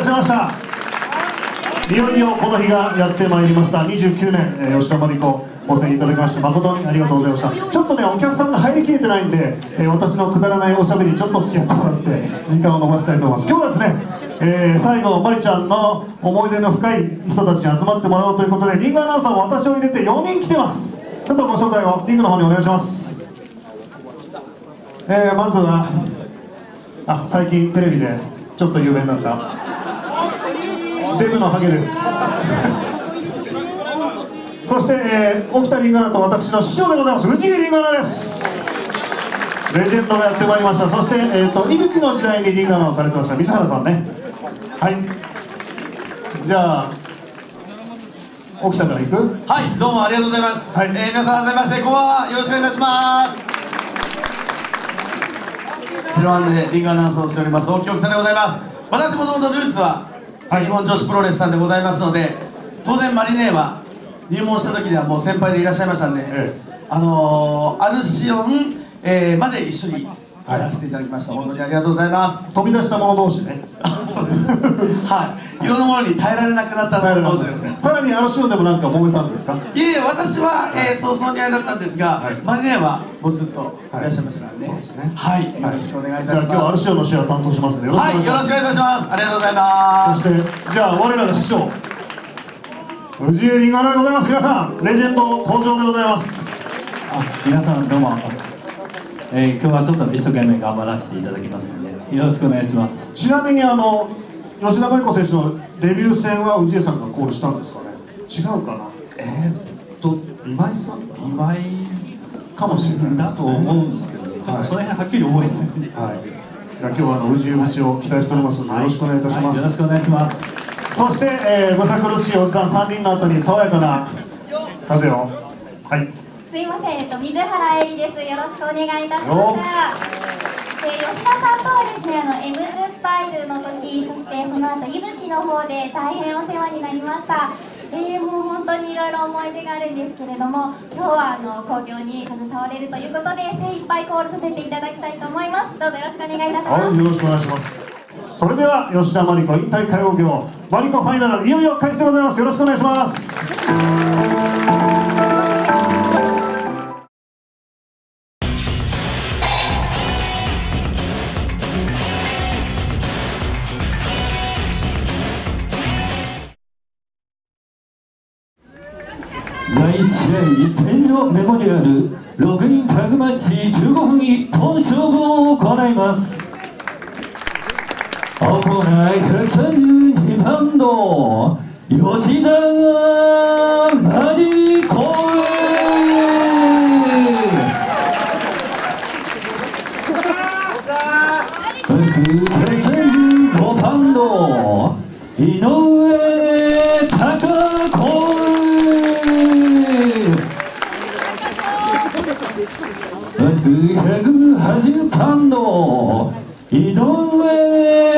らっしゃいました。いよいよこの日がやってまいりました。29年、え吉田真理子ご声援いただきまして誠にありがとうございました。ちょっとねお客さんが入りきれてないんで、え私のくだらないおしゃべりにちょっと付き合ってもらって時間を延ばしたいと思います。今日はですね、えー最後まりちゃんの思い出の深い人たちに集まってもらおうということでリングアナウンサーも私を入れて4人来てます。ちょっとご紹介をリングの方にお願いします。えーまずはあ最近テレビでちょっと有名になったデブのハゲですそして、えー、沖田リンガナと私の師匠でございます藤井リンガナですレジェンドがやってまいりましたそして、えー、と伊吹の時代にリンガナをされてました水原さんねはいじゃあ沖田から行く？はい、どうもありがとうございます。はいえー皆さん改めまして、こんばんは。よろしくお願いいたします。ゼロワンでリングアナウンサーをしております、大木北でございます。私もともとルーツは、はい日本女子プロレスさんでございますので、当然マリネーは入門した時にはもう先輩でいらっしゃいましたんで、え。あのー、アルシオン、えーまで一緒にやらせていただきました。本当にありがとうございます。飛び出した者同士ねあそうです。はい。いろんなものに耐えられなくなった帰る当時でございます。さらにあのシオンでもなんか揉めたんですか？いえいえ私は、えー、早々にあれだったんですが、はいマリネーはもうずっといらっしゃいましたからね。そうですねはい、よろしくお願いいたしじゃあ今日アルます。シオンの試合を担当しますのでよろしくおはい、願いしますよろしくお願いいたします。ありがとうございます。そしてじゃあ我らが師匠藤井リンガナでございます皆さんレジェンド登場でございますあ皆さんどうも、えー今日はちょっと一生懸命頑張らせていただきますのでよろしくお願いします。ちなみにあの吉田麻里子選手のデビュー戦は氏家さんがコールしたんですかね？違うかな？えー、っと今井さん？今井かもしれない。だと思うんですけどね。ちょっとその辺はっきり覚えてない。はい。じゃあ今日はあの氏家節を期待しておりますのでよろしくお願いいたします、はいよろしくお願いします。そして、えー、むさ苦しいおじさん3人の後に爽やかな風を。はいすいません、えっと、水原えりです。よろしくお願いいたしよます。で吉田さんとはですね、あのエムズスタイルの時、そしてその後伊吹の方で大変お世話になりました。えー、もう本当にいろいろ思い出があるんですけれども、今日はあの興行に携われるということで精一杯コールさせていただきたいと思います。どうぞよろしくお願いいたします。はい、よろしくお願いします。それでは吉田麻里子引退歌謡業マリコファイナルいよいよ開始でございます。よろしくお願いします。試合天井メモリアル6人タグマッチ15分一本勝負を行います。行い132番の吉田マリコ180パンの井上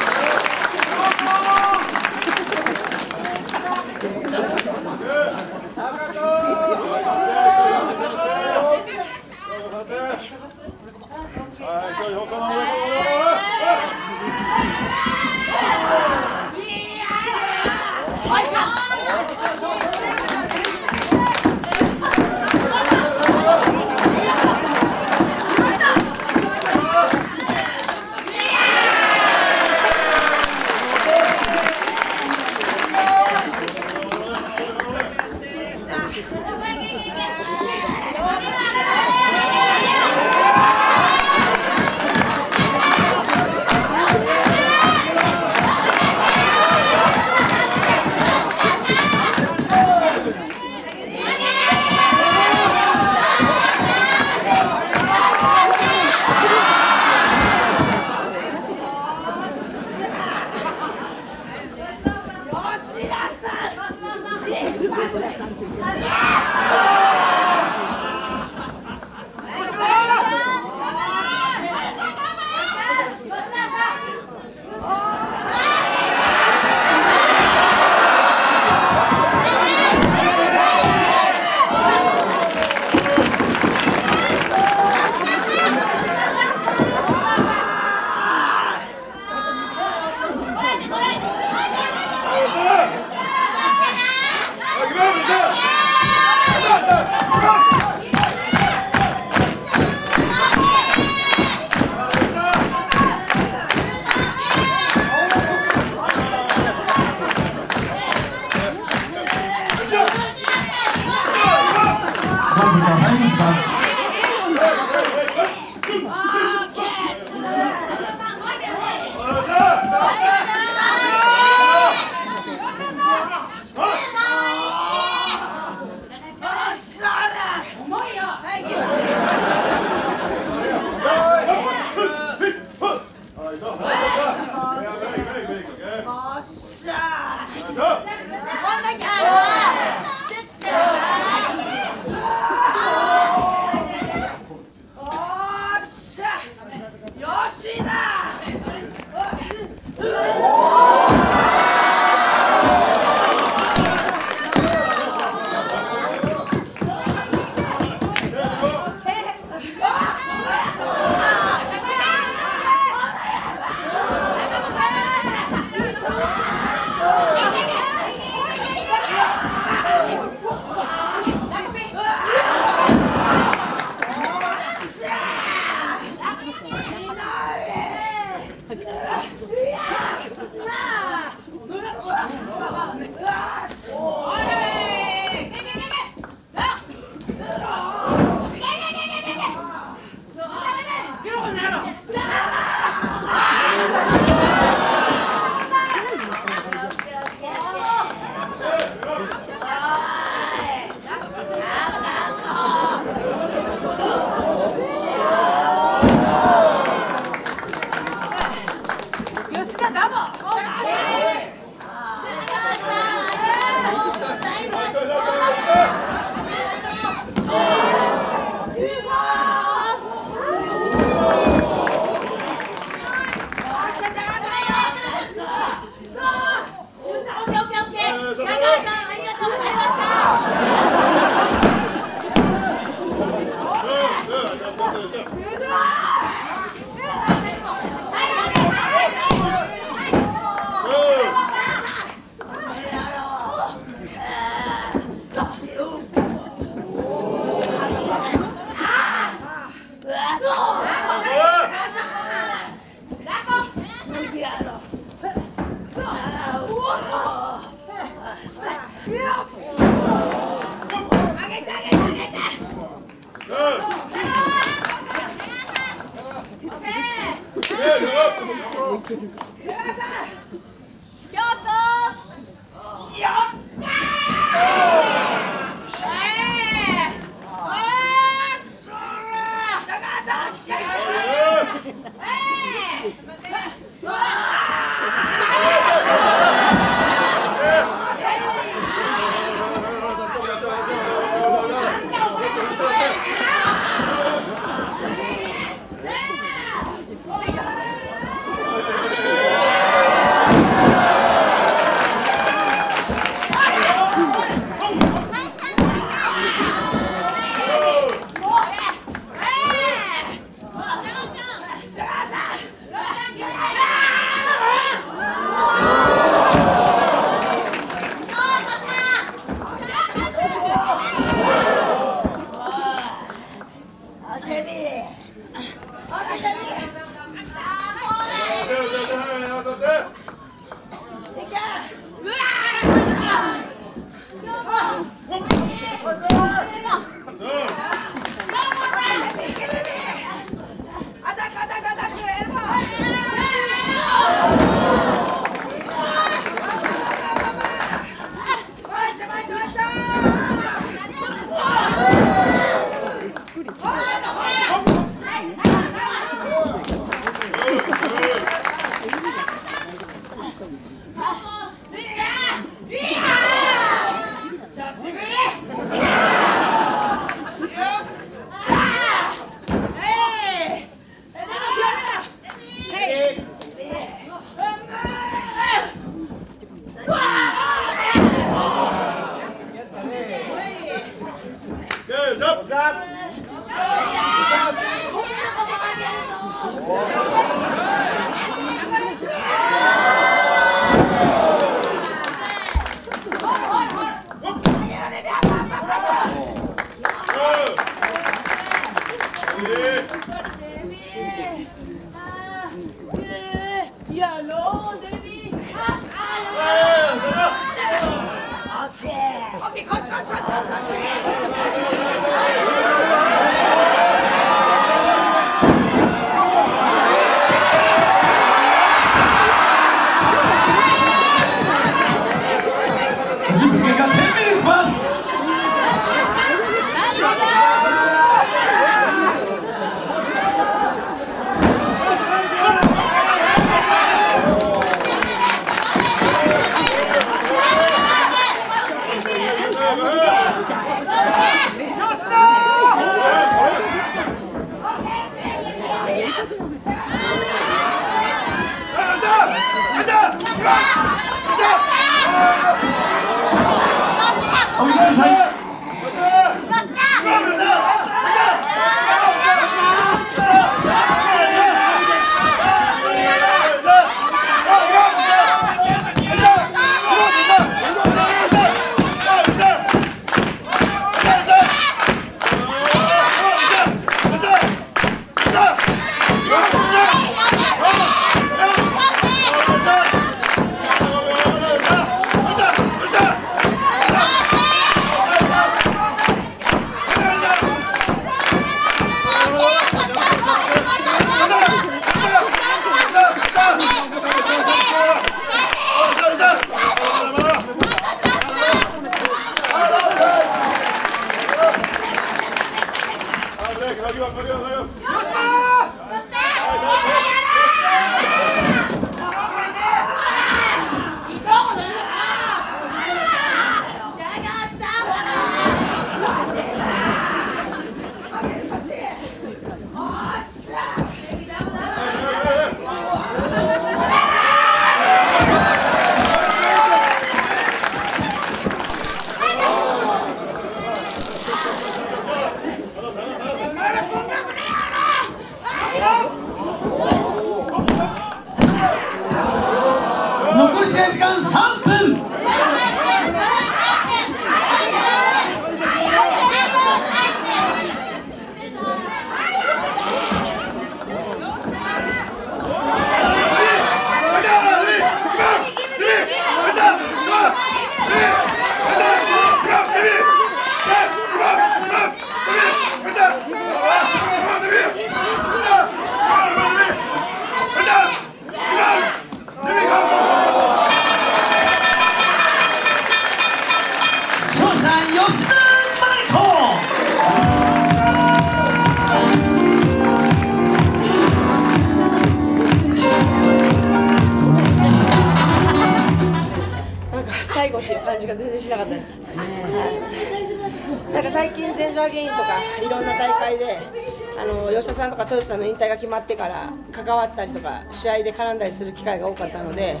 から関わったりとか試合で絡んだりする機会が多かったので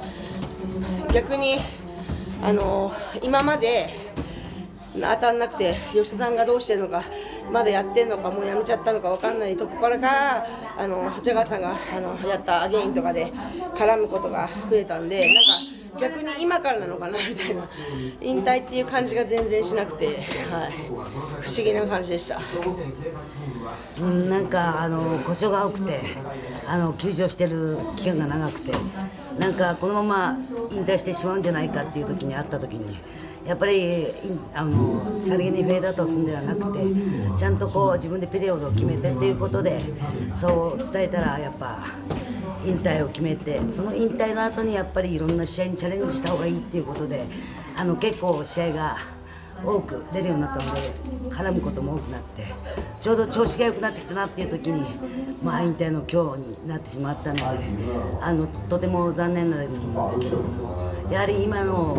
逆にあの今まで当たんなくて吉田さんがどうしてるのかまだやってるのかもうやめちゃったのか分かんないところからあの長谷川さんがあのやったアゲインとかで絡むことが増えたんでなんか逆に今からなのかな みたいな引退っていう感じが全然しなくて、はい、不思議な感じでした。うん、なんかあの故障が多くてあの休場してる期間が長くてなんかこのまま引退してしまうんじゃないかっていう時にあった時にやっぱりあのさりげにフェードアウトするんではなくてちゃんとこう自分でピリオドを決めてっていうことでそう伝えたらやっぱ引退を決めてその引退の後にやっぱりいろんな試合にチャレンジした方がいいっていうことであの結構試合が多く出るようになったので絡むことも多くなってちょうど調子が良くなってきたなっていう時に、まあ、引退の今日になってしまったのであのとても残念なんだけどもやはり今の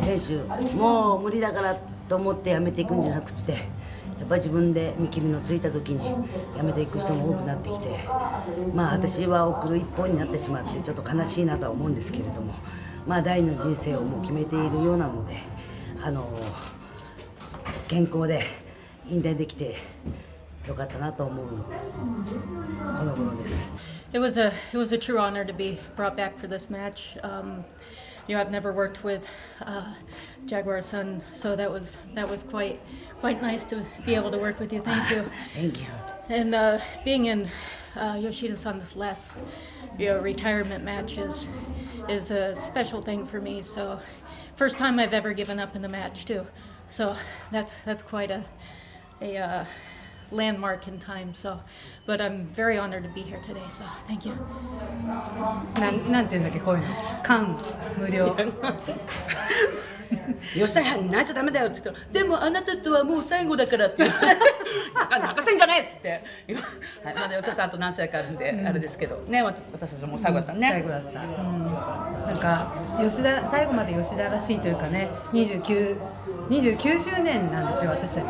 選手もう無理だからと思ってやめていくんじゃなくってやっぱ自分で見切りのついた時にやめていく人も多くなってきてまあ私は送る一本になってしまってちょっと悲しいなとは思うんですけれどもまあ第二の人生をもう決めているようなのであの健康で引退できてよかったなと思うこの頃です。 It was a it was a true honor to be brought back for this match. Um, you know, I've never worked with uh, Jaguar Sun, so that was that was quite quite nice to be able to work with you. Thank you. Thank you. And uh, being in uh, Yoshida Sun's last you know, retirement match is, is a special thing for me. So, first time I've ever given up in a match too. So that's that's quite a a uh, landmark in time. So, but I'm very honored to be here today. So thank you. なんなんていうんだっけこういうの？感無料吉田さん泣いちゃダメだよって言ったらでもあなたとはもう最後だからって。泣か泣かせんじゃねえっつって、はい、まだ吉田さんと何試合かあるんで、あれですけど。ねわ私たちはもう最後だったね、最後だった、うん、なんか吉田最後まで吉田らしいというかね29 29周年なんですよ私たち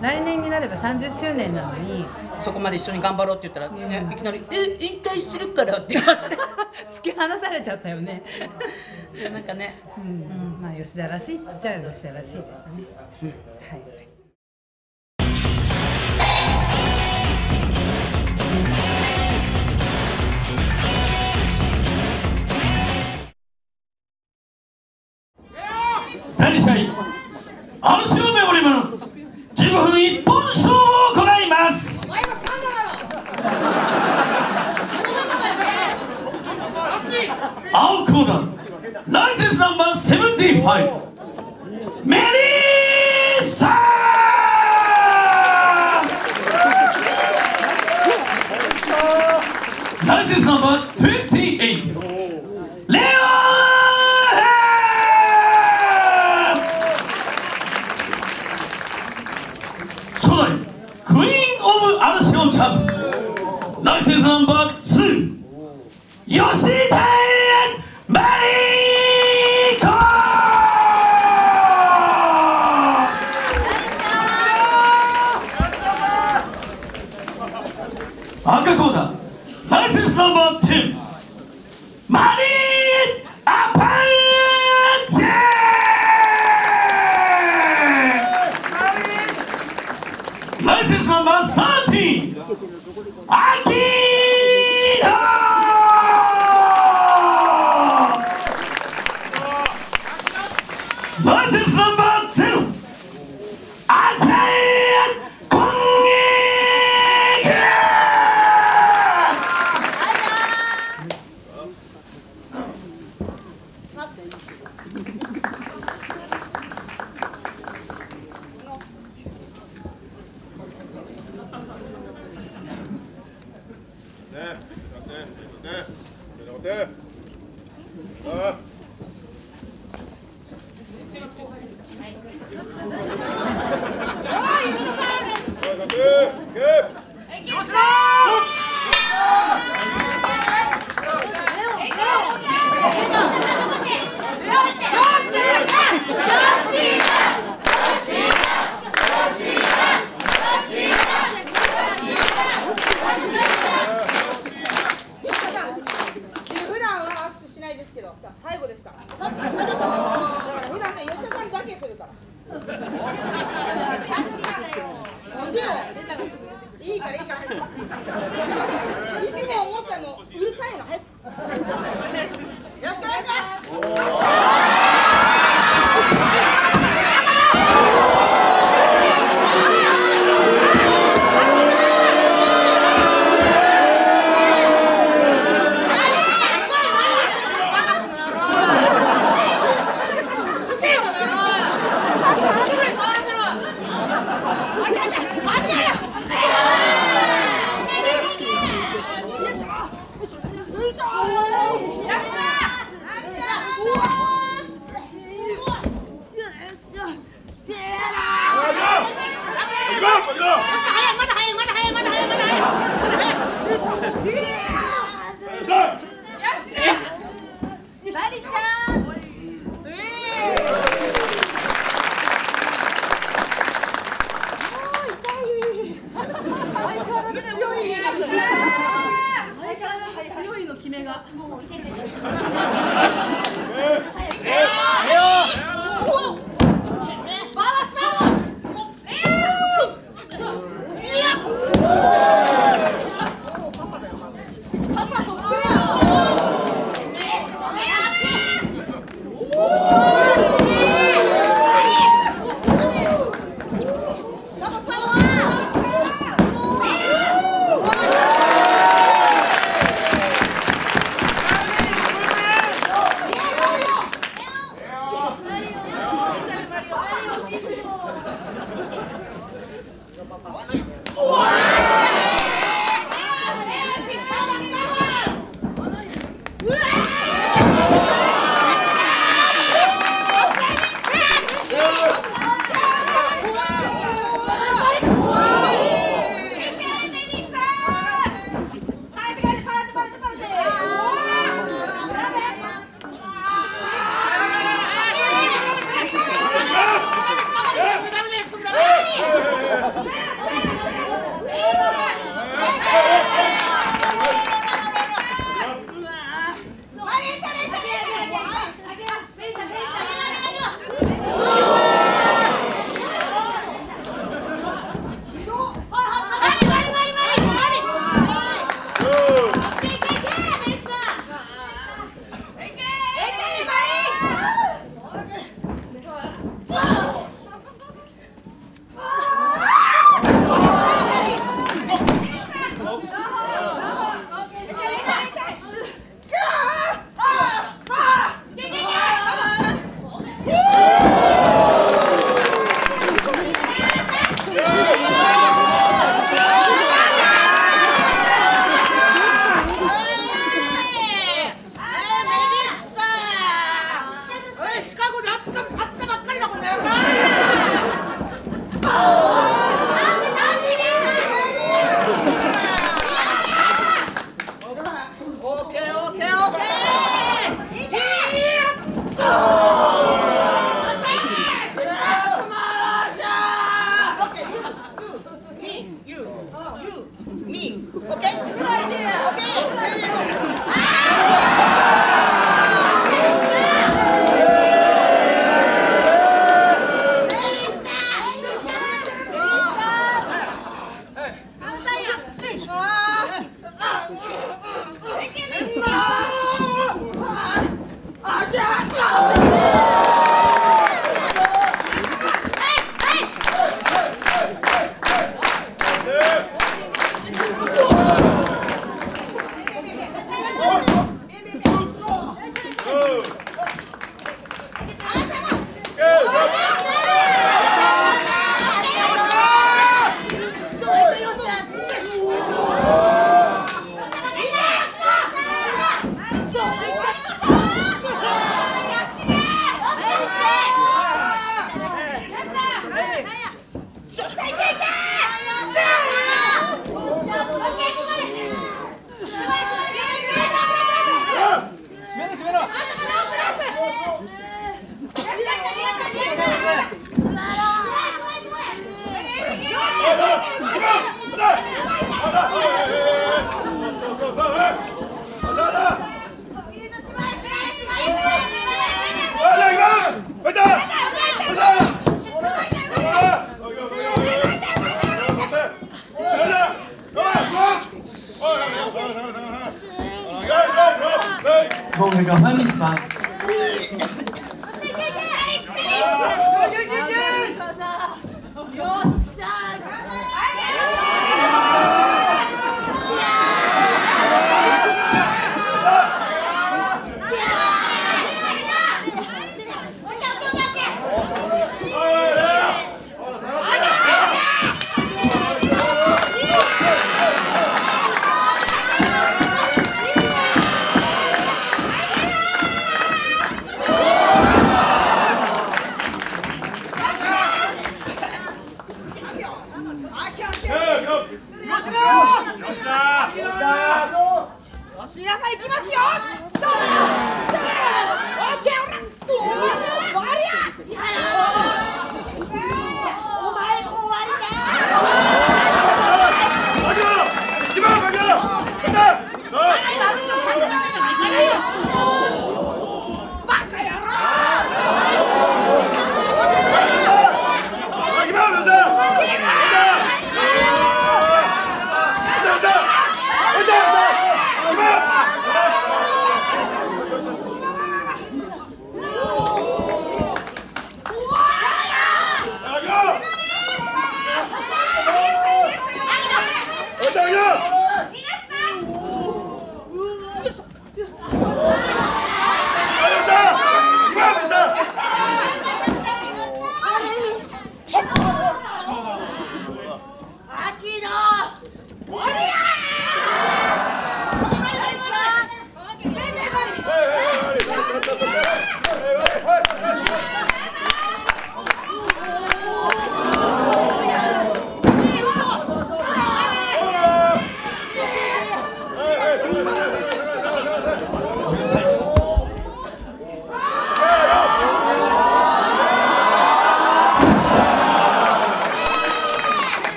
来年になれば30周年なのにそこまで一緒に頑張ろうって言ったら、ねいきなり「え引退するから」って。言われて突き放されちゃったよね、なんかね。うん。うん、まあ吉田らしいっちゃ吉田らしいですね、はい。第2試合アルシオメモリマの15分一本勝負を行います。青コーナーライセンスナンバー75メリーサーライセンスナンバー28レオ初代クイーン・オブ・アルシオンチャンプライセンスナンバー2吉田ゴング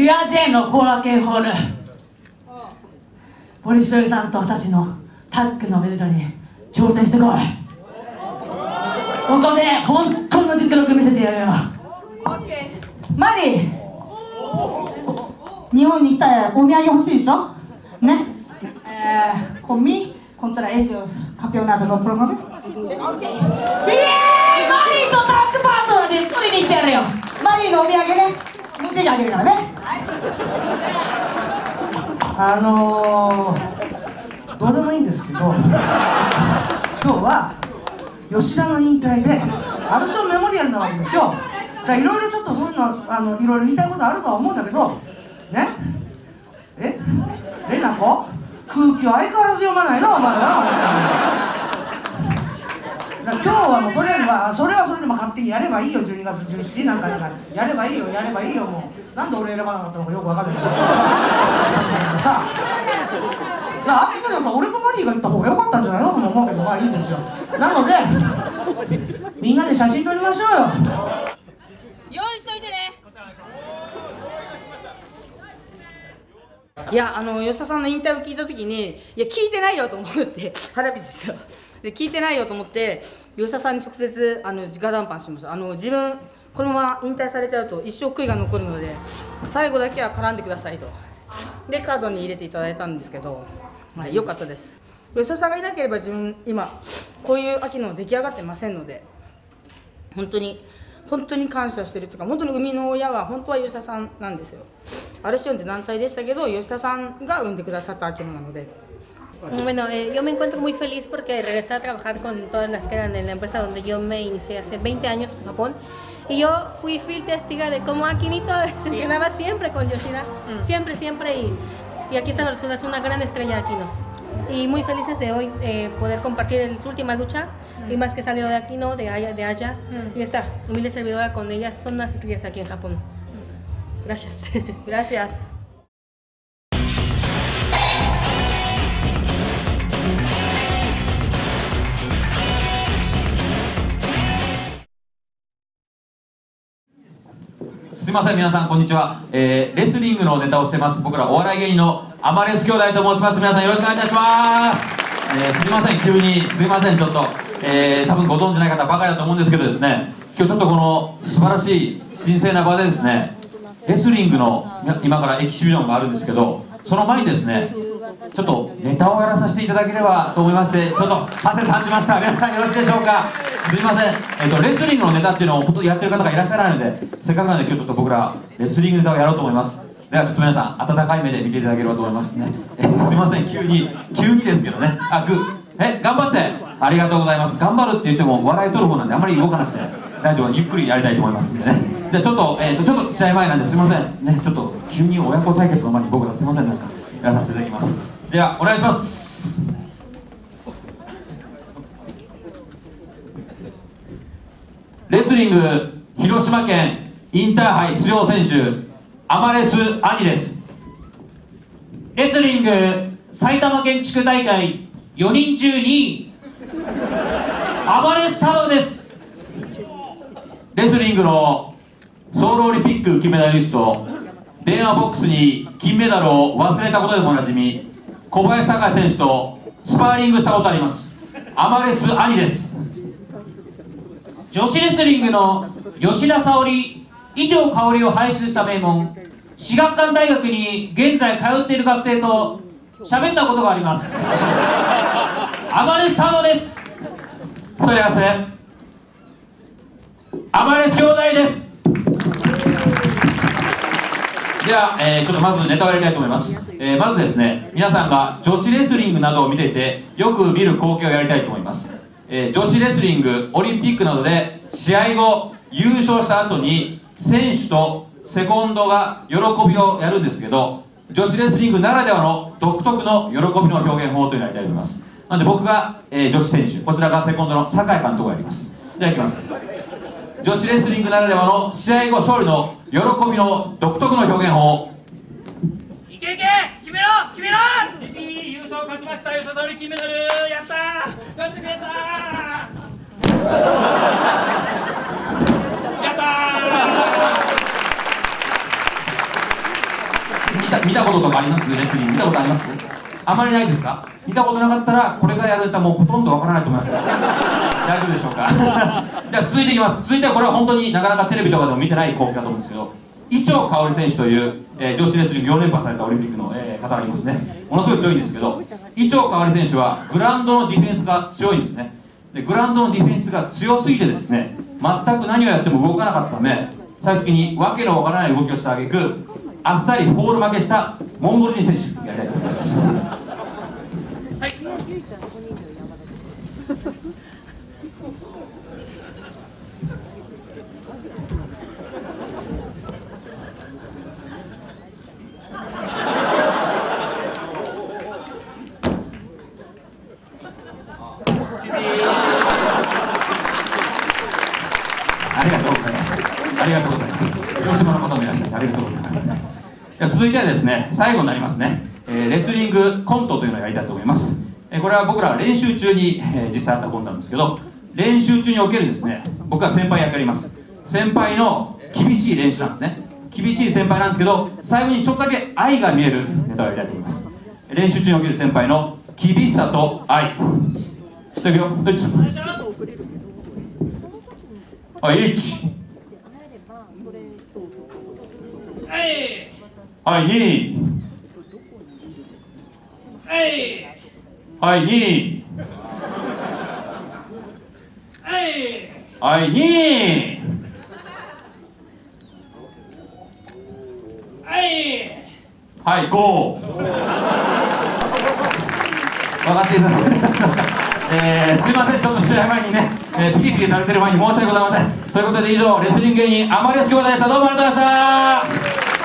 ピュア J の後楽園ホール。ボリショイさんと私のタッグのベルトに挑戦してこい。そこで本当の実力見せてやるよ。マリー。日本に来たらお土産欲しいでしょ？ね？えー、con mi contra ellos campeonato no promueve イエーイ！マリーとタッグパートナーで取りに行ってやるよ。マリーのお土産ねあげるからね。あのー、どうでもいいんですけど今日は吉田の引退でアルションメモリアルなわけですよ。だからいろいろちょっとそういうのあのいろいろ言いたいことあるとは思うんだけどね？え？レナコ空気を相変わらず読まないなお前な。だから今日はもうとりあえずまあそれはそれでも勝手にやればいいよ12月17日なんかなんかやればいいよやればいいよもう。なんで俺選ばなかったのかよくわかんないけど。さあ。きらさん俺とマリーが行った方が良かったんじゃないの？とも思うけどまあいいですよ。なのでみんなで写真撮りましょうよ。用意しといてね。いやあの吉田さんの引退を聞いた時にいや聞いてないよと思って腹びちしたで聞いてないよと思って吉田さんに直接あの直談判しました。あの自分このまま引退されちゃうと一生悔いが残るので最後だけは絡んでくださいと。でカードに入れていただいたんですけど、はい、よかったです。吉田さんがいなければ自分今こういう秋の出来上がってませんので本当に本当に感謝してるというか本当に生みの親は本当は吉田さんなんですよ。アルシオンって団体でしたけど吉田さんが産んでくださった秋野なので Bueno, eh, yo me encuentro muy feliz porque regresé a trabajar con todas las que eran en la empresa donde yo me inicié hace 20 años en Japón. Y yo fui fiel testiga de cómo Akinito entrenaba siempre con Yoshida. Siempre, siempre. Y, y aquí están los resultados, una gran estrella Aquino. Y muy felices de hoy eh, poder compartir el- su última lucha. Y más que salido de Aquino, de Aya, de Aya. Y está, humilde servidora con ellas. Son unas estrellas aquí en Japón. Gracias. Gracias. すいません皆さんこんにちは、えーレスリングのネタをしてます。僕らお笑い芸人のアマレス兄弟と申します。皆さんよろしくお願いいたします、えーすいません急に。すいませんちょっと、えー多分ご存知ない方ばかりだと思うんですけどですね。今日ちょっとこの素晴らしい神聖な場でですねレスリングの今からエキシビジョンがあるんですけどその前にですねちょっとネタをやらさせていただければと思いましてちょっと汗さんじました。皆さんよろしいでしょうか？すいません、えっとレスリングのネタっていうのを本当やってる方がいらっしゃらないのでせっかくなので今日ちょっと僕らレスリングネタをやろうと思います。ではちょっと皆さん温かい目で見ていただければと思いますね、えすいません。急に急にですけどね。あグえ頑張って。ありがとうございます。頑張るって言っても笑い取る方なんであんまり動かなくて大丈夫。ゆっくりやりたいと思いますんでね。じゃあちょっと,、えー、とちょっと試合前なんですいません。ねちょっと急に親子対決の前に僕らすいません。なんかやらさせていただきます。ではお願いします。レスリング広島県インターハイ出場選手アマレス兄です。レスリング埼玉県地区大会4人中2位。暴れス太郎です。レスリングのソウルオリンピック金メダリスト。電話ボックスに金メダルを忘れたことでもおなじみ小林隆選手とスパーリングしたことあります。アマレス兄です。女子レスリングの吉田沙保里伊調香織を輩出した名門至学館大学に現在通っている学生と喋ったことがあります。暴れス太郎です。二人合わせ。アマレス兄弟です。では、えーちょっとまずネタをやりたいと思います、えーまずですね皆さんが女子レスリングなどを見ていてよく見る光景をやりたいと思います、えー女子レスリングオリンピックなどで試合後優勝した後に選手とセコンドが喜びをやるんですけど女子レスリングならではの独特の喜びの表現法というのをやりたいと思います。なので僕が、えー女子選手こちらがセコンドの酒井監督がやります。ではいきます。女子レスリングならではの試合後勝利の喜びの独特の表現法けいけ決めろ決めろ優勝勝ちました吉田沙保里金メダルやったーやってくれたーやった見た見たこととかありますレスリング見たことありますあまりないですか見たことなかったらこれからやるともうほとんどわからないと思います大丈夫でしょうか？じゃあ続いていきます。続いてはこれは本当になかなかテレビとかでも見てない光景だと思うんですけど。伊調香選手という、えー女子レスリング4連覇されたオリンピックの、えー方がいますね。ものすごい強いんですけど伊調香選手はグラウンドのディフェンスが強いんですね。でグラウンドのディフェンスが強すぎてですね全く何をやっても動かなかったため最終的に訳のわからない動きをした挙句あっさりフォール負けしたモンゴル人選手やりたいと思います。ありがとうございますありがとうございます広島の方もいらっしゃってありがとうございますでは続いてはですね最後になりますね、えーレスリングコントというのをやりたいと思います、えーこれは僕らは練習中に、えー実際あったコントなんですけど練習中におけるですね僕は先輩役やります。先輩の厳しい練習なんですね。厳しい先輩なんですけど最後にちょっとだけ愛が見えるネタをやりたいと思います。練習中における先輩の厳しさと愛。じゃいくよ。はい1はい。はい2はい。はい2はいはい2はい。はい5分かっていただけました。か、えー、すいません。ちょっと試合前にね、えーピリピリされてる前に申し訳ございません。ということで以上レスリング芸人アマレス兄弟でした。どうもありがとうございました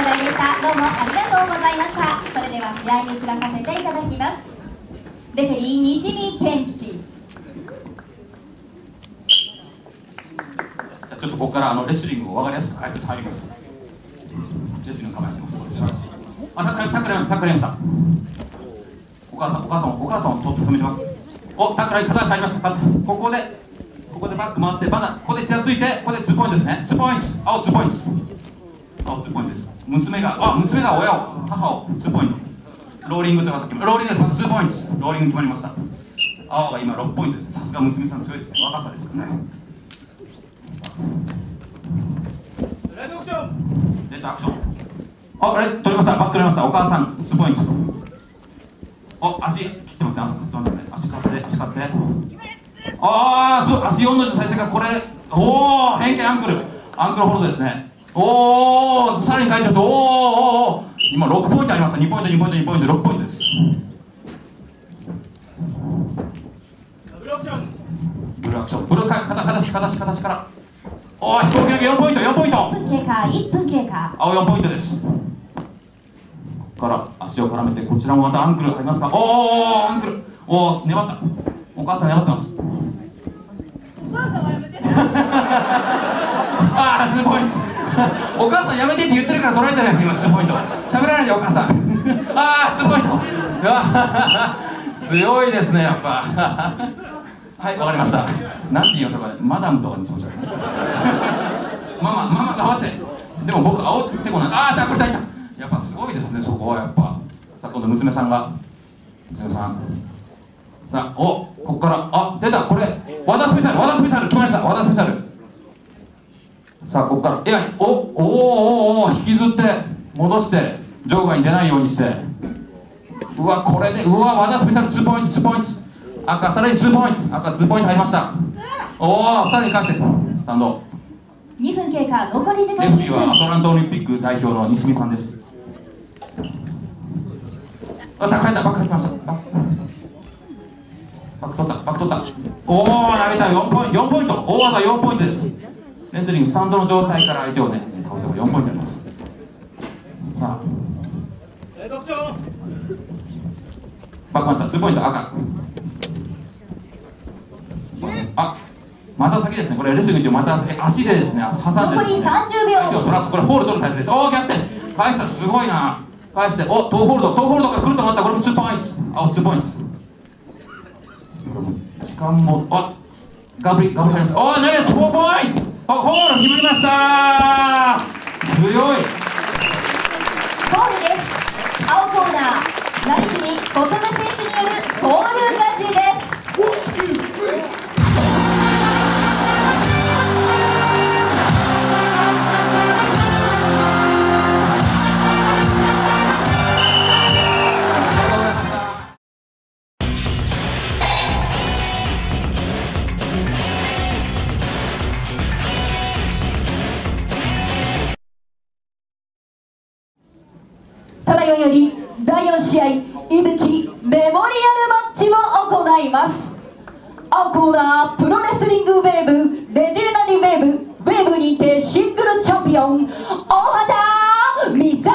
アモレス兄弟でした。どうもありがとうございました。それでは試合に移らさせていただきます。レフェリー西見健吉。じゃちょっとここからあのレスリングを分かりやすく解説入ります。レスリング構えてます素晴らしい。あタックルタックルやりましたタックルやりました。お母さんお母さんお母さんをとって止めてます。おタックル片足入りました。ここでここでバック回ってまだここでちらついてここでツーポイントですね。ツーポイント。青ツーポイント。青ツーポイントです。娘があ娘が親を母をツーポイント。ローリングとかローリングです。またツーポイントローリング決まりました。青が今6ポイントです。さすが娘さん強いですね。若さですよね。レッドアクション。ああれ？取りました。バック取りました。お母さんツーポイント。お足切ってますね。足買って足買って。ああ足4の字の再生がこれ。おお変形アンクル。アンクルホールドですねおおさらに変えちゃうとおーおーおー。今6ポイントありました2ポイント2ポイント2ポイント6ポイントです。ブルーアクション。ブルーアクション。ブルーか片片足片足片足から。おお飛行機投げ4ポイント4ポイント。1分経過1分経過。青4ポイントです。ここから足を絡めてこちらもまたアンクル入りますか。おおアンクル。おお粘った。お母さん粘ってます。ああツーポイント。 お母さんやめてって言ってるから取られちゃうじゃないです今ツーポイント。喋らないでお母さん。ああツーポイント。強いですねやっぱ。はいわかりました。なんて言いましょうかねマダムとかにしましょうママママ頑張って。でも僕青チェコなんああタックル入った。やっぱすごいですねそこはやっぱ。さあ今度娘さんが。娘さん。さあおここから。あ出たこれ。和田スペシャル和田スペシャル。来ました和田スペシャル。さあここから。いやおおおおお引きずって戻して場外に出ないようにして。うわこれでうわ和田スペシャル2ポイント2ポイント。赤さらに2ポイント。赤2ポイント入りました。おおさらに返して。スタンド。2分経過残り時間1レフはア分トランタオリンピック代表の西見さんです。あ、高いんだ、ばっかり来ました。あ。バック取ったバック取った。おお投げた。4ポイント4ポイント。大技4ポイントですレスリングスタンドの状態から相手をね倒せば4ポイントになります。さあ。バックマッター2ポイント赤。あまた先ですね。これレスリングってまた先足でですね挟んで残りですね。30秒。相手をそらす。これホールドの体勢です。おお逆転。返したすごいな。返しておトーホールド。トーホールドから来ると思ったこれも2ポイント。あ2ポイント。時間もあガブリガブリ入りましたおおナイス！4ポイントあホール決まりました。強い。ゴールです。青コーナー成切琴音選手によるゴール勝ちですより第4試合いぶきメモリアルマッチを行います。青コーナープロレスリングウェーブレジェンダリーウェーブウェーブにてシングルチャンピオン大畑美咲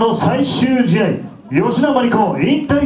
の最終試合吉田真理子引退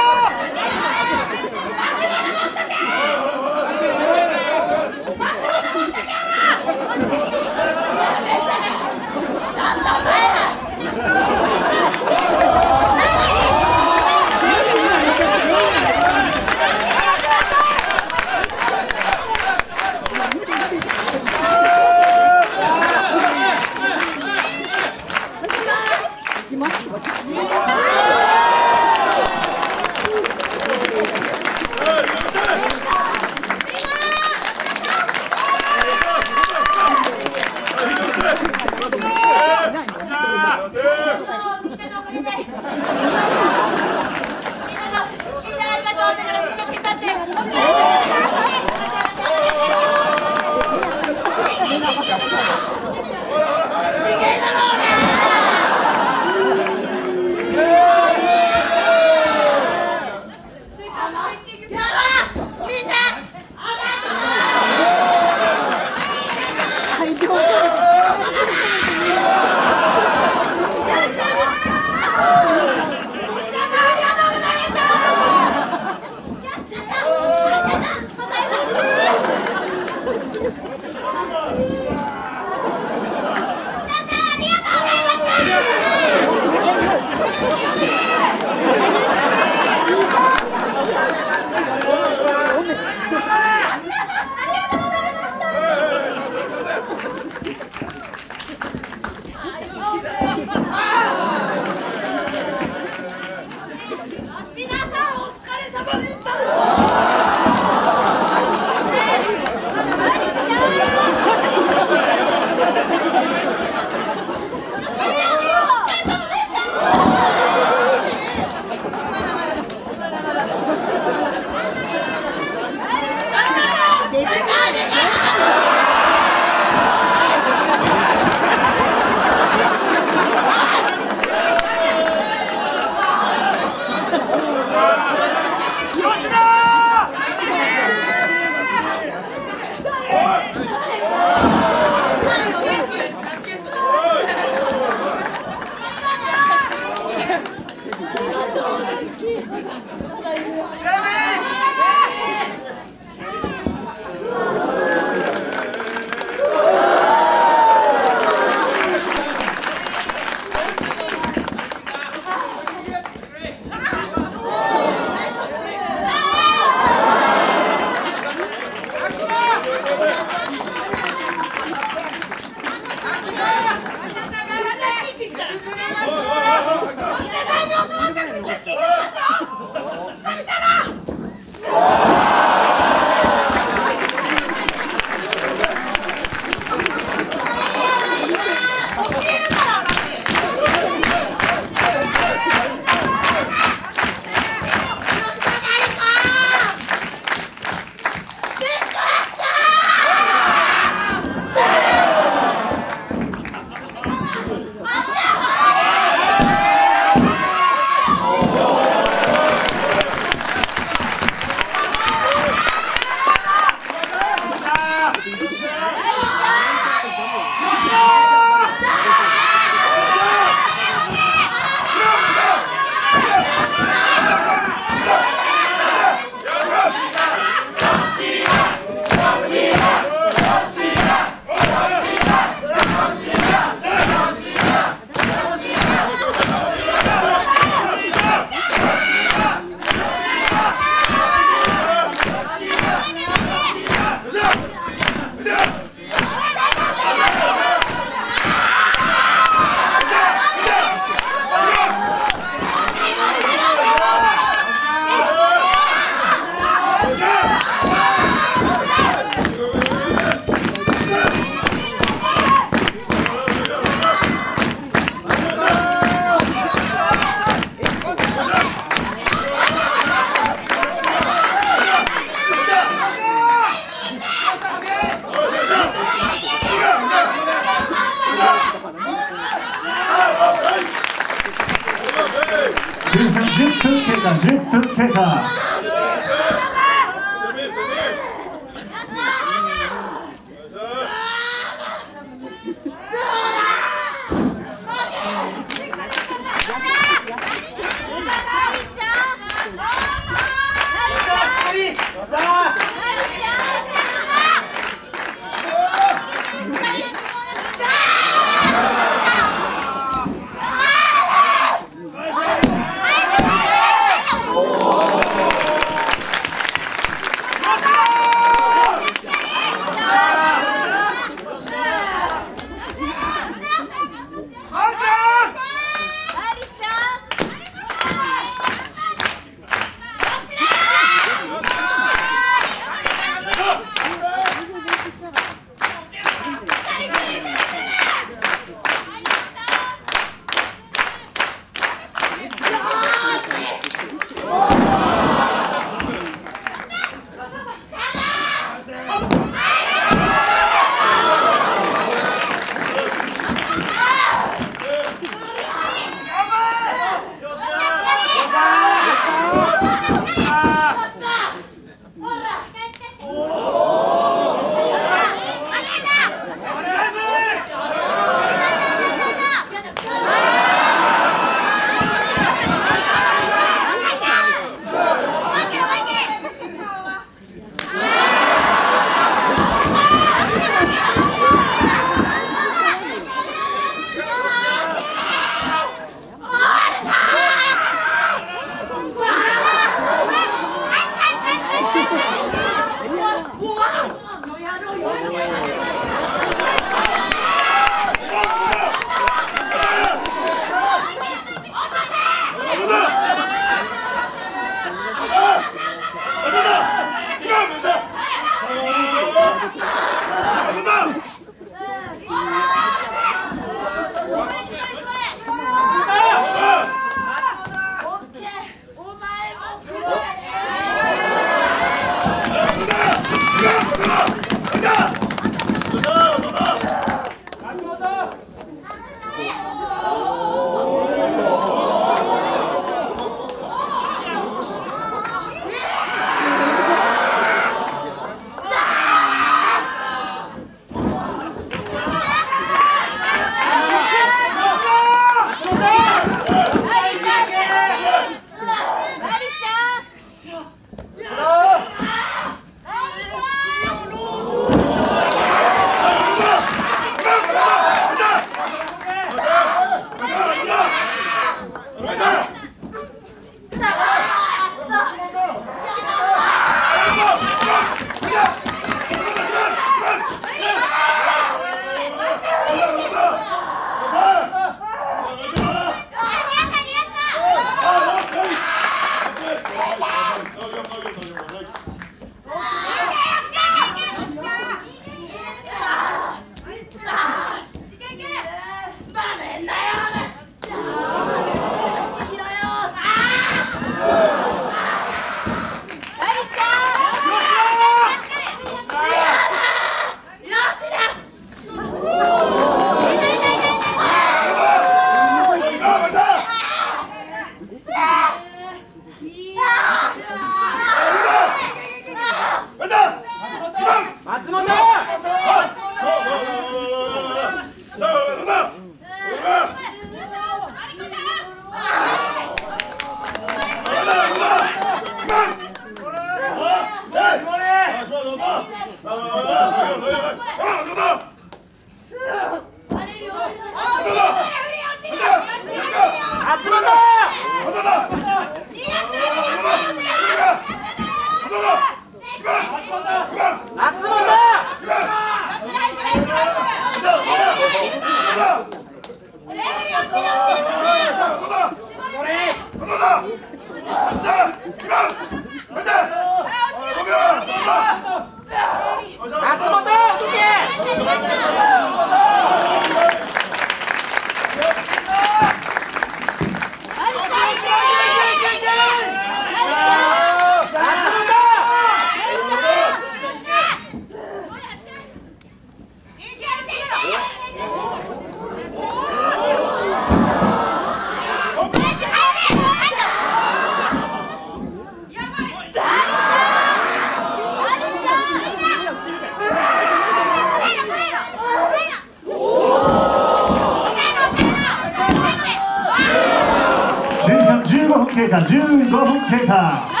15分経過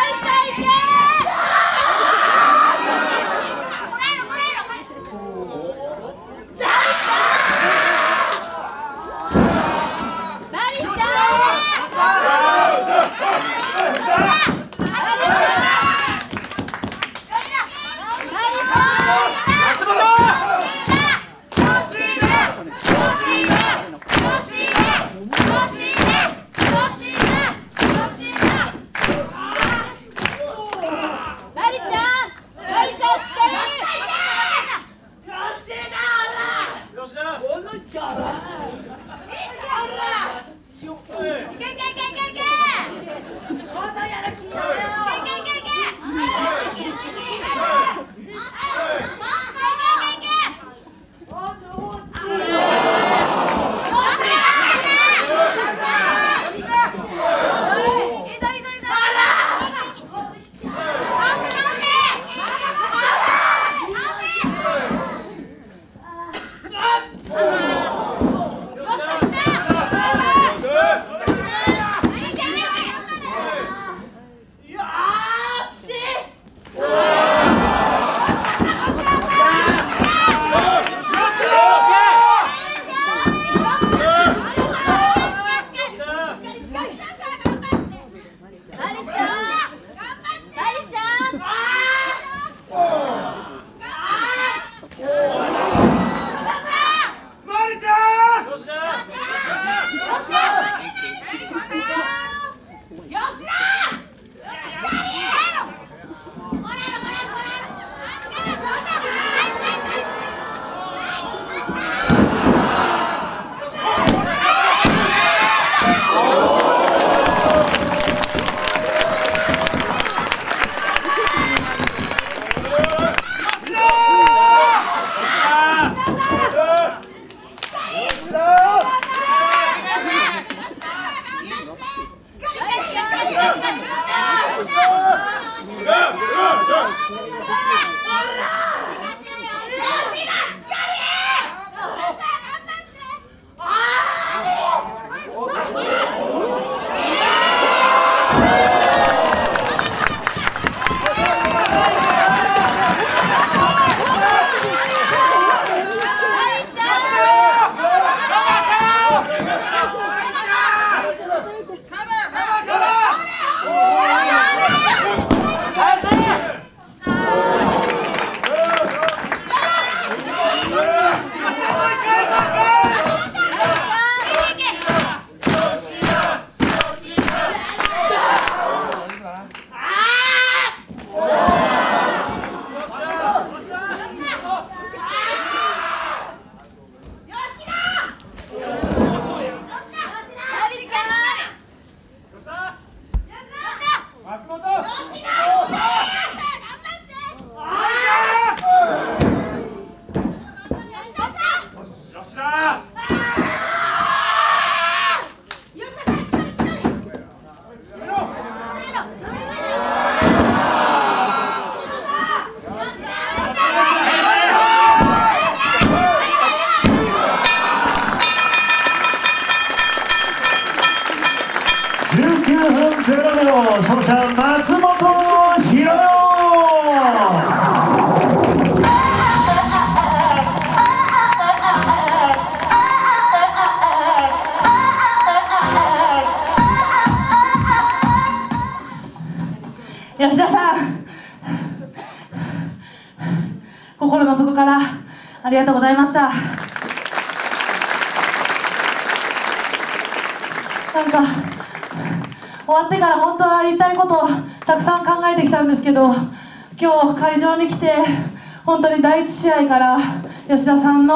第一試合から吉田さんの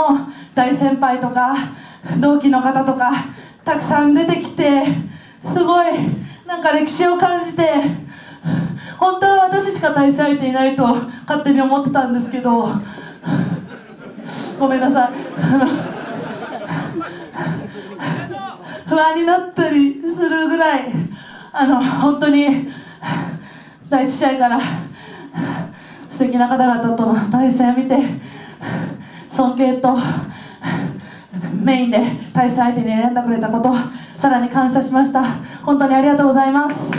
大先輩とか同期の方とかたくさん出てきてすごいなんか歴史を感じて本当は私しか対戦相手いないと勝手に思ってたんですけどごめんなさい。不安になったりするぐらいあの本当に第一試合から素敵な方々との対戦を見て尊敬とメインで対戦相手に選んでくれたことさらに感謝しました。本当にありがとうございます。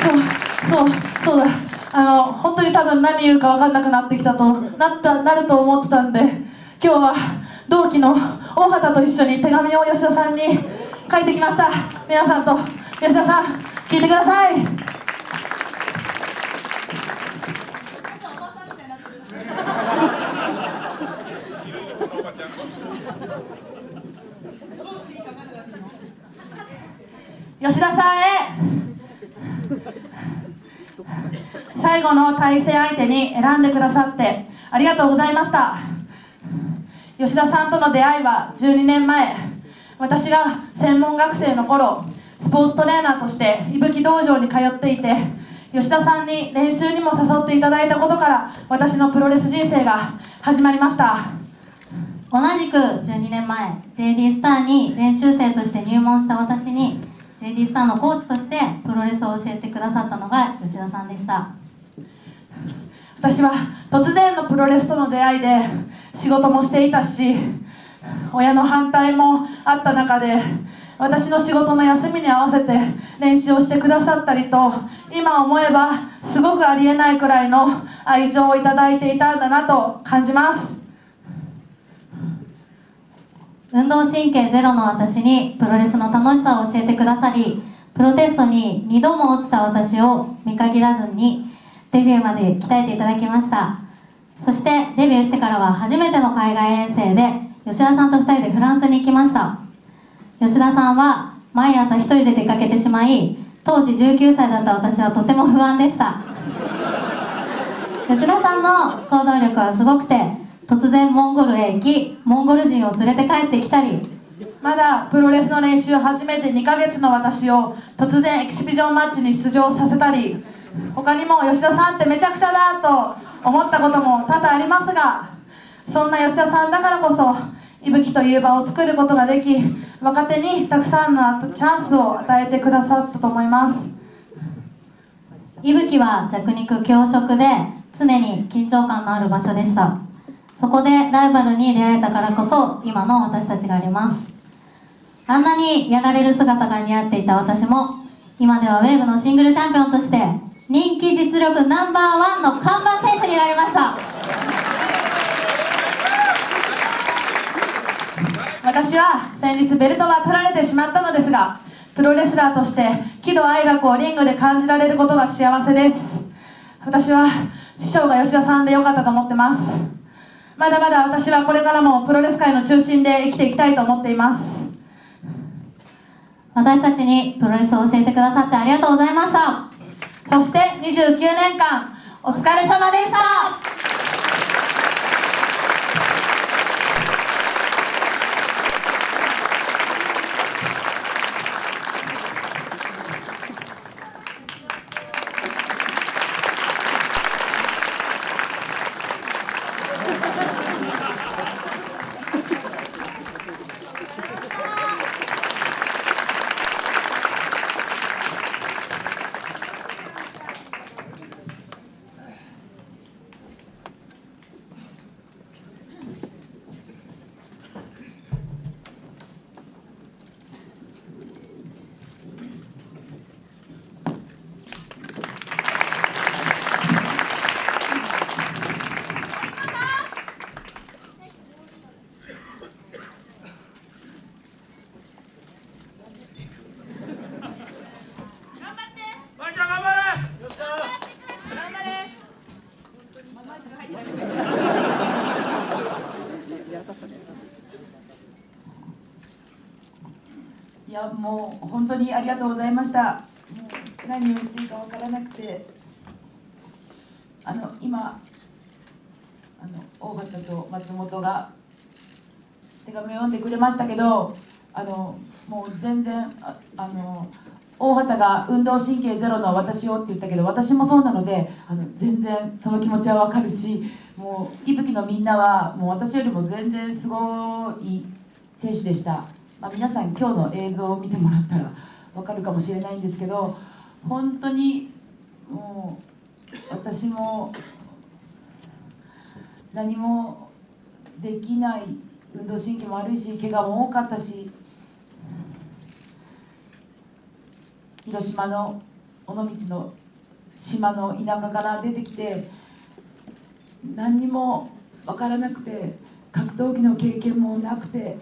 そうそうそうだ。あの本当に多分何言うか分かんなくなってきたとなったなると思ってたんで今日は同期の大畑と一緒に手紙を吉田さんに書いてきました。皆さんと吉田さん聞いてください。吉田さんへ。最後の対戦相手に選んでくださってありがとうございました。吉田さんとの出会いは12年前。私が専門学生の頃スポーツトレーナーとして伊吹道場に通っていて吉田さんに練習にも誘っていただいたことから私のプロレス人生が始まりました。同じく12年前 JD スターに練習生として入門した私に JD スターのコーチとしてプロレスを教えてくださったのが吉田さんでした。私は突然のプロレスとの出会いで仕事もしていたし親の反対もあった中で私の仕事の休みに合わせて練習をしてくださったりと今思えばすごくありえないくらいの愛情をいただいていたんだなと感じます。運動神経ゼロの私にプロレスの楽しさを教えてくださりプロテストに2度も落ちた私を見限らずにデビューまで鍛えていただきました。そしてデビューしてからは初めての海外遠征で吉田さんと2人でフランスに行きました。吉田さんは毎朝1人で出かけてしまい当時19歳だった私はとても不安でした。吉田さんの行動力はすごくて突然モンゴルへ行きモンゴル人を連れて帰ってきたり。まだプロレスの練習を始めて2ヶ月の私を突然エキシビジョンマッチに出場させたり。他にも吉田さんってめちゃくちゃだと思ったことも多々ありますがそんな吉田さんだからこそいぶきという場を作ることができ若手にたくさんのチャンスを与えてくださったと思います。いぶきは弱肉強食で常に緊張感のある場所でしたそこでライバルに出会えたからこそ今の私たちがあります。あんなにやられる姿が似合っていた私も今ではウェーブのシングルチャンピオンとして人気実力ナンバーワンの看板選手になりました。私は先日ベルトは取られてしまったのですがプロレスラーとして喜怒哀楽をリングで感じられることが幸せです。私は師匠が吉田さんでよかったと思ってます。まだまだ私はこれからもプロレス界の中心で生きていきたいと思っています。私たちにプロレスを教えてくださってありがとうございました。そして29年間お疲れ様でしたいやもう本当にありがとうございましたもう何を言っていいか分からなくてあの今あの大畑と松本が手紙を読んでくれましたけどあのもう全然ああの大畑が運動神経ゼロの私をって言ったけど私もそうなのであの全然その気持ちは分かるしもう伊吹のみんなはもう私よりも全然すごい選手でした。まあ、皆さん今日の映像を見てもらったら分かるかもしれないんですけど本当にもう私も何もできない運動神経も悪いし怪我も多かったし広島の尾道の島の田舎から出てきて何にも分からなくて格闘技の経験もなくて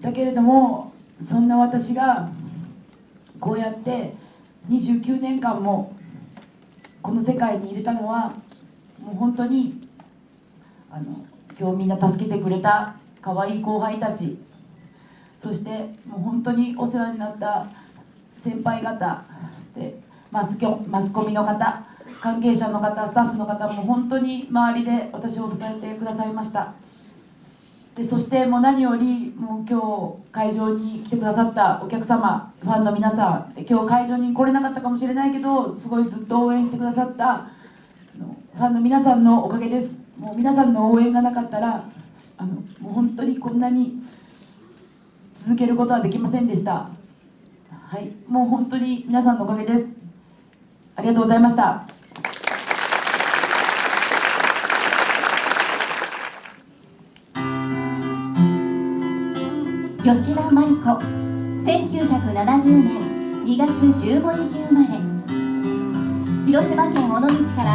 だけれどもそんな私がこうやって29年間もこの世界に入れたのはもう本当にあの今日みんな助けてくれた可愛い後輩たちそしてもう本当にお世話になった先輩方でマスキョマスコミの方関係者の方スタッフの方も本当に周りで私を支えてくださいました。でそしてもう何よりもう今日会場に来てくださったお客様ファンの皆さんで今日会場に来れなかったかもしれないけどすごいずっと応援してくださったファンの皆さんのおかげです。もう皆さんの応援がなかったらあのもう本当にこんなに続けることはできませんでした。はい。もう本当に皆さんのおかげです。ありがとうございました。吉田真理子。1970年2月15日生まれ。広島県尾道から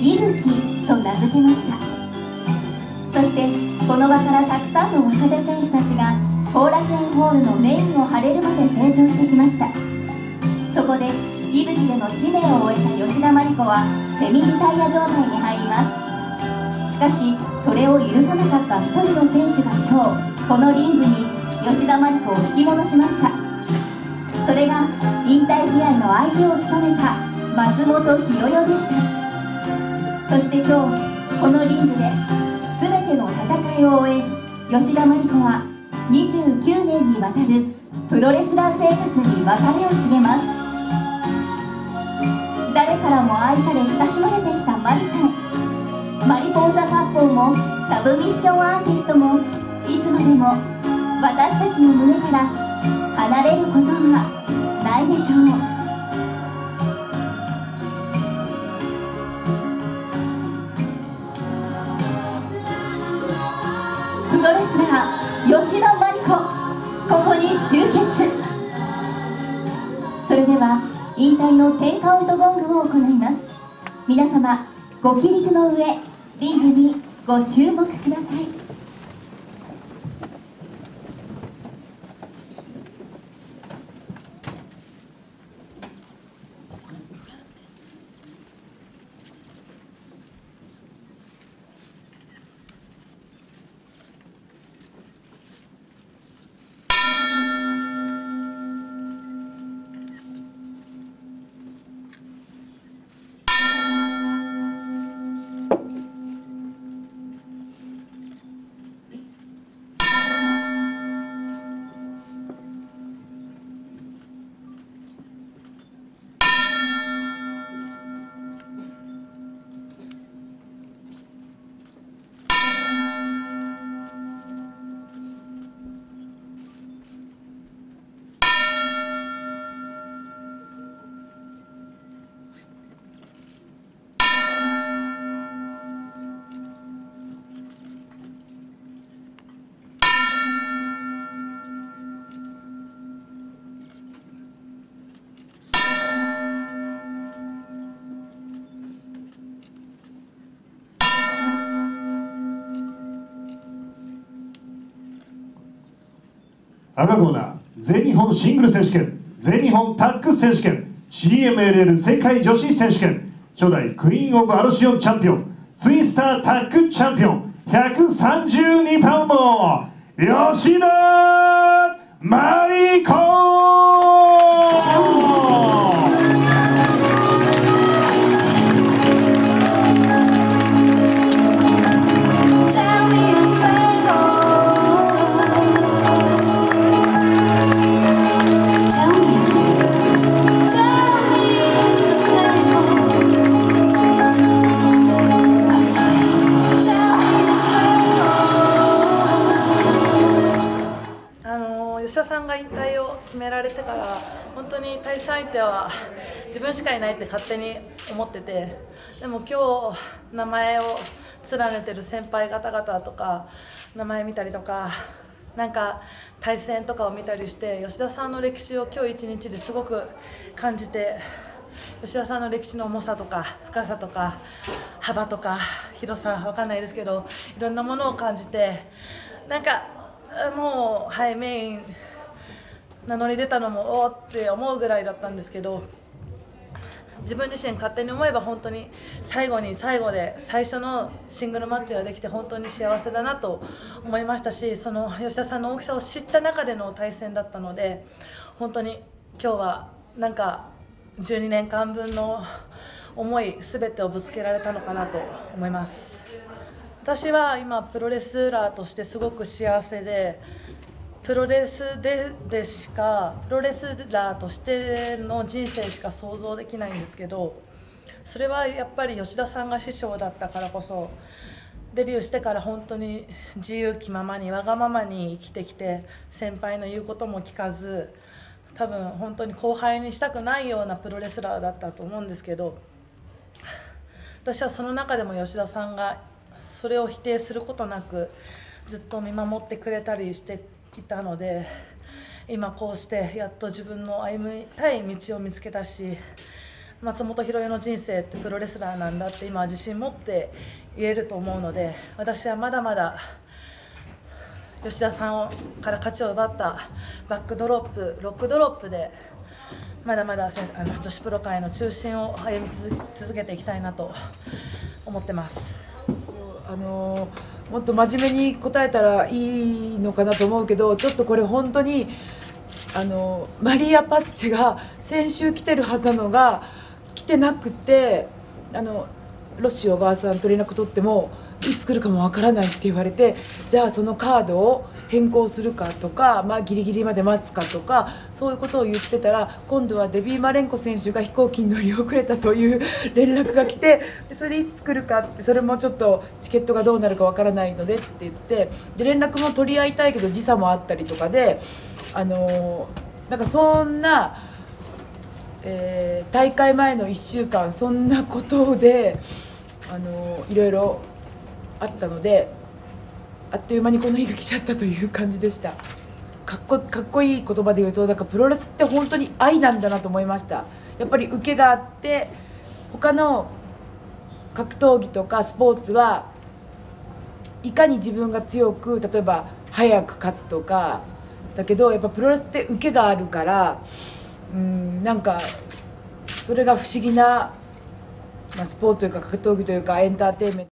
息吹と名付けました。そしてこの場からたくさんの若手選手たちが後楽園ホールのメインを張れるまで成長してきました。そこで息吹での使命を終えた吉田麻里子はセミリタイア状態に入ります。しかしそれを許さなかった一人の選手が今日このリングに吉田麻里子を引き戻しました。それが引退試合の相手を務めた松本博代でした。別れを告げます。誰からも愛され親しまれてきたマリちゃん。マリポーザ殺法もサブミッションアーティストもいつまでも私たちの胸から離れることはないでしょう。プロレスラー吉田麻里子。ここに集結。引退の10カウントゴングを行います。皆様ご起立の上リングにご注目ください。赤コーナー全日本シングル選手権全日本タッグ選手権 CMLL 世界女子選手権初代クイーン・オブ・アロシオンチャンピオンツイスタータッグチャンピオン132パウンド吉田マリコ相手は自分しかいないって勝手に思っててでも今日名前を連ねてる先輩方々とか名前見たりとかなんか対戦とかを見たりして吉田さんの歴史を今日一日ですごく感じて吉田さんの歴史の重さとか深さとか幅とか広さわかんないですけどいろんなものを感じてなんかもう、はい、メイン名乗り出たのもおーって思うぐらいだったんですけど自分自身勝手に思えば本当に最後に最後で最初のシングルマッチができて本当に幸せだなと思いましたしその吉田さんの大きさを知った中での対戦だったので本当に今日はなんか12年間分の思い全てをぶつけられたのかなと思います。私は今プロレスラーとしてすごく幸せでプロレスででしかプロレスラーとしての人生しか想像できないんですけどそれはやっぱり吉田さんが師匠だったからこそデビューしてから本当に自由気ままにわがままに生きてきて先輩の言うことも聞かず多分本当に後輩にしたくないようなプロレスラーだったと思うんですけど私はその中でも吉田さんがそれを否定することなくずっと見守ってくれたりしてきたので今こうしてやっと自分の歩みたい道を見つけたし松本浩代の人生ってプロレスラーなんだって今は自信持って言えると思うので私はまだまだ吉田さんから勝ちを奪ったバックドロップロックドロップでまだまだあの女子プロ界の中心を歩み続けていきたいなと思ってます。あのもっと真面目に答えたらいいのかなと思うけどちょっとこれ本当にあのマリア・パッチが先週来てるはずなのが来てなくてあのロッシ小川さんと連絡取ってもいつ来るかもわからないって言われてじゃあそのカードを変更するかとか、まあ、ギリギリまで待つかとかそういうことを言ってたら今度はデビー・マレンコ選手が飛行機に乗り遅れたという連絡が来てそれでいつ来るかってそれもちょっとチケットがどうなるかわからないのでって言ってで連絡も取り合いたいけど時差もあったりとかであのなんかそんな。えー大会前の1週間そんなことであのいろいろあったのであっという間にこの日が来ちゃったという感じでした。かっこかっこいい言葉で言うとなんかプロレスって本当に愛なんだなと思いました。やっぱり受けがあって他の格闘技とかスポーツはいかに自分が強く例えば早く勝つとかだけどやっぱプロレスって受けがあるからうんなんかそれが不思議な、まあ、スポーツというか格闘技というかエンターテインメント。